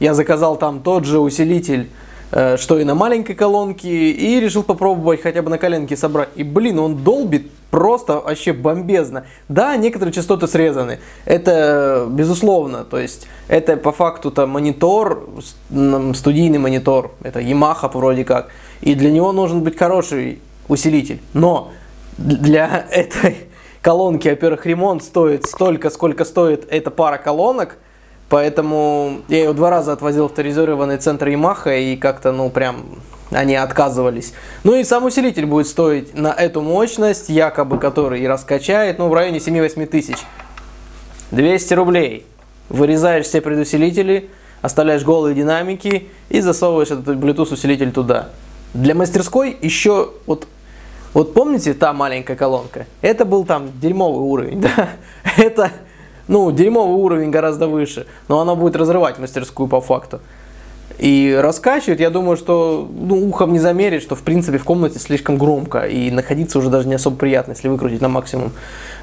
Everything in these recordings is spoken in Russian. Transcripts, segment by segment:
Я заказал там тот же усилитель, э, что и на маленькой колонке, и решил попробовать хотя бы на коленке собрать. И, блин, он долбит просто вообще бомбезно. Да, некоторые частоты срезаны, это безусловно, то есть это по факту-то монитор, студийный монитор, это Yamaha вроде как, и для него нужен быть хороший усилитель. Но для этой колонки, во-первых, ремонт стоит столько, сколько стоит эта пара колонок, поэтому я ее два раза отвозил в авторизированный центр Yamaha, и как-то, ну, прям они отказывались. Ну и сам усилитель будет стоить на эту мощность, якобы который и раскачает, ну в районе 7-8 тысяч. 200 рублей. Вырезаешь все предусилители, оставляешь голые динамики и засовываешь этот Bluetooth усилитель туда. Для мастерской еще вот вот помните та маленькая колонка? Это был там дерьмовый уровень, да? Это, ну, дерьмовый уровень гораздо выше, но она будет разрывать мастерскую по факту и раскачивает, я думаю, что ну, ухом не замерить, что в принципе в комнате слишком громко и находиться уже даже не особо приятно, если выкрутить на максимум.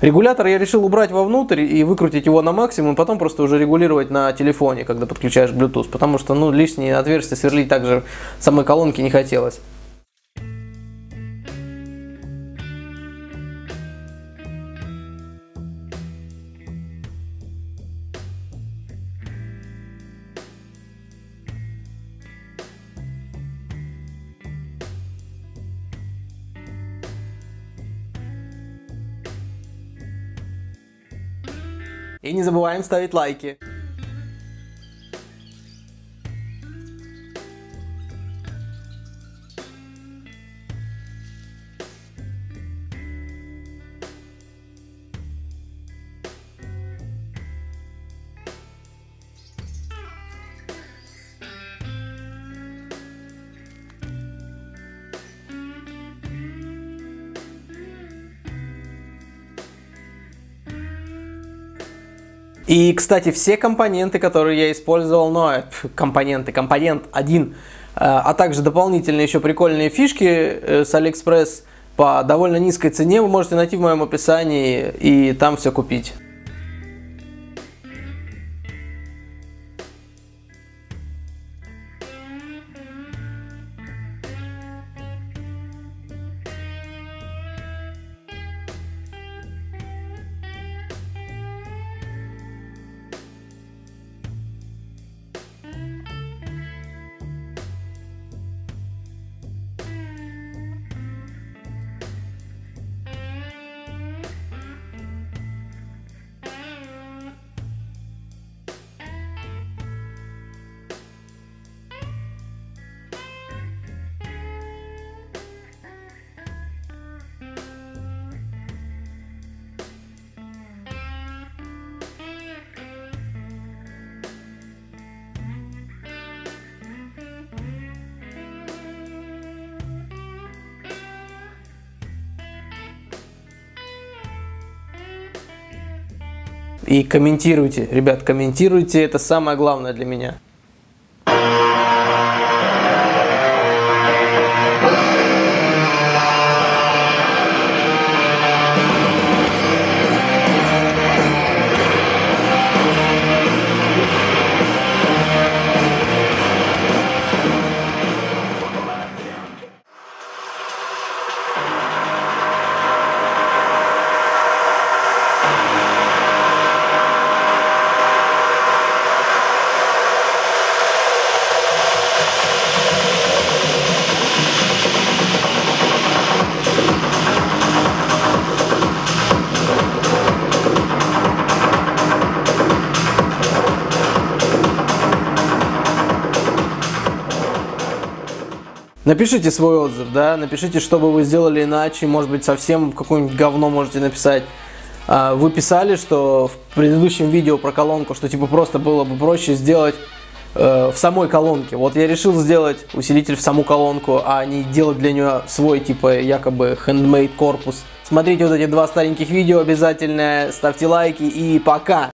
Регулятор я решил убрать вовнутрь и выкрутить его на максимум, потом просто уже регулировать на телефоне, когда подключаешь Bluetooth, потому что ну, лишние отверстия сверлить также самой колонки не хотелось. И не забываем ставить лайки. И, кстати, все компоненты, которые я использовал, ну, компоненты, компонент один, э, а также дополнительные еще прикольные фишки э, с AliExpress по довольно низкой цене вы можете найти в моем описании и там все купить. И комментируйте, ребят, комментируйте, это самое главное для меня. Напишите свой отзыв, да, напишите, что бы вы сделали иначе, может быть, совсем какое-нибудь говно можете написать. А, вы писали, что в предыдущем видео про колонку, что типа просто было бы проще сделать э, в самой колонке. Вот я решил сделать усилитель в саму колонку, а не делать для нее свой типа якобы handmade корпус. Смотрите вот эти два стареньких видео обязательно, ставьте лайки и пока!